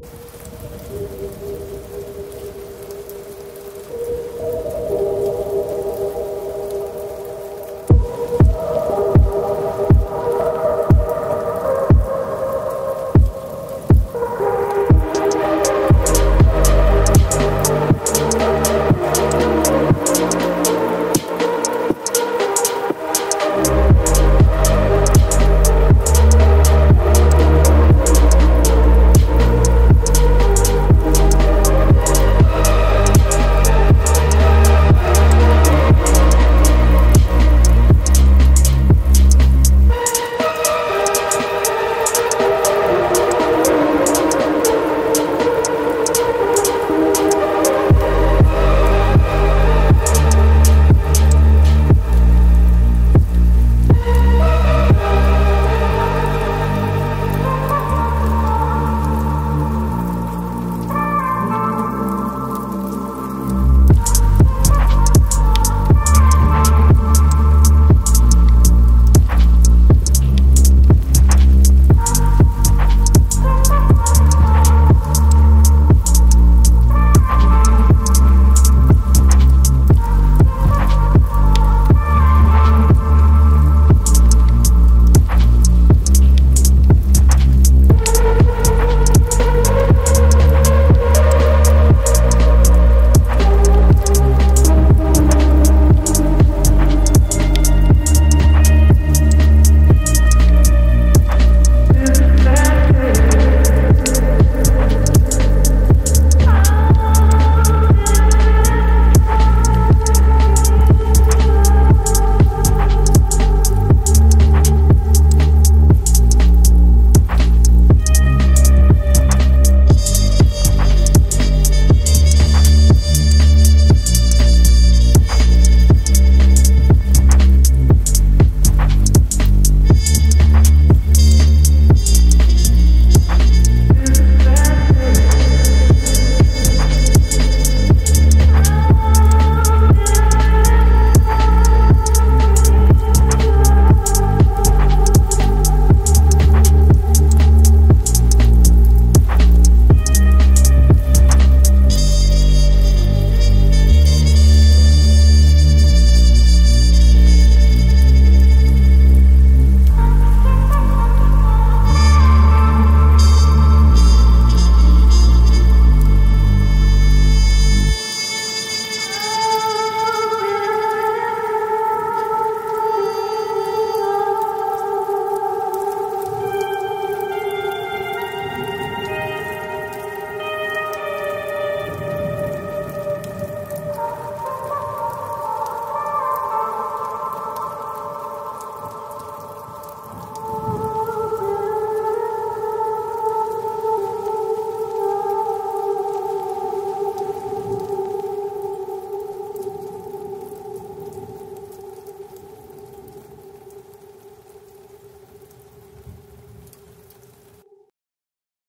you